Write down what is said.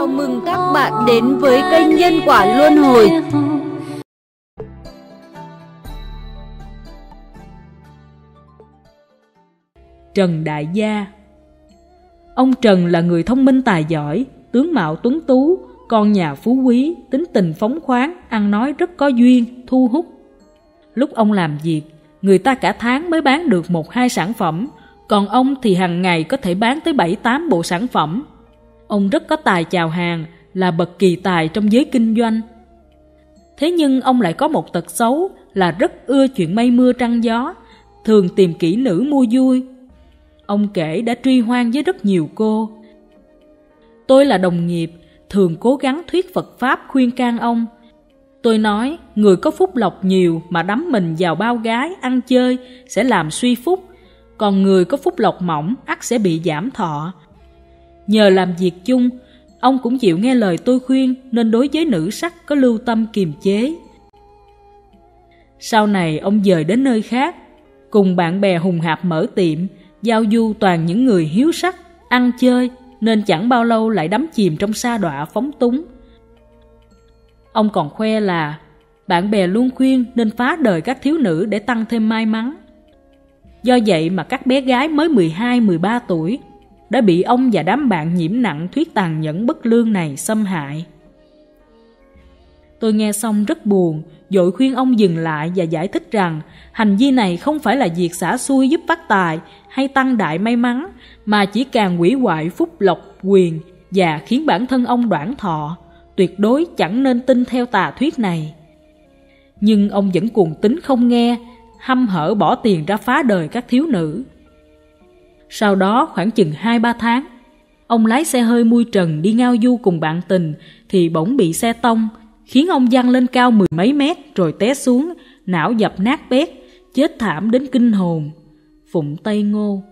chào mừng các bạn đến với kênh Nhân Quả Luân Hồi Trần Đại Gia Ông Trần là người thông minh tài giỏi, tướng mạo tuấn tú, con nhà phú quý, tính tình phóng khoáng, ăn nói rất có duyên, thu hút. Lúc ông làm việc, người ta cả tháng mới bán được một hai sản phẩm, còn ông thì hàng ngày có thể bán tới 7-8 bộ sản phẩm. Ông rất có tài chào hàng, là bậc kỳ tài trong giới kinh doanh. Thế nhưng ông lại có một tật xấu là rất ưa chuyện mây mưa trăng gió, thường tìm kỹ nữ mua vui. Ông kể đã truy hoang với rất nhiều cô. Tôi là đồng nghiệp, thường cố gắng thuyết Phật Pháp khuyên can ông. Tôi nói, người có phúc lộc nhiều mà đắm mình vào bao gái, ăn chơi sẽ làm suy phúc, còn người có phúc lộc mỏng ắt sẽ bị giảm thọ. Nhờ làm việc chung, ông cũng chịu nghe lời tôi khuyên nên đối với nữ sắc có lưu tâm kiềm chế. Sau này ông dời đến nơi khác, cùng bạn bè hùng hạp mở tiệm, giao du toàn những người hiếu sắc, ăn chơi, nên chẳng bao lâu lại đắm chìm trong sa đọa phóng túng. Ông còn khoe là bạn bè luôn khuyên nên phá đời các thiếu nữ để tăng thêm may mắn. Do vậy mà các bé gái mới 12-13 tuổi đã bị ông và đám bạn nhiễm nặng thuyết tàn nhẫn bất lương này xâm hại. Tôi nghe xong rất buồn, dội khuyên ông dừng lại và giải thích rằng hành vi này không phải là việc xả xuôi giúp phát tài hay tăng đại may mắn, mà chỉ càng quỷ hoại phúc lộc quyền và khiến bản thân ông đoạn thọ, tuyệt đối chẳng nên tin theo tà thuyết này. Nhưng ông vẫn cuồng tính không nghe, hăm hở bỏ tiền ra phá đời các thiếu nữ. Sau đó khoảng chừng 2-3 tháng, ông lái xe hơi mui trần đi ngao du cùng bạn tình thì bỗng bị xe tông, khiến ông văng lên cao mười mấy mét rồi té xuống, não dập nát bét, chết thảm đến kinh hồn. Phụng Tây Ngô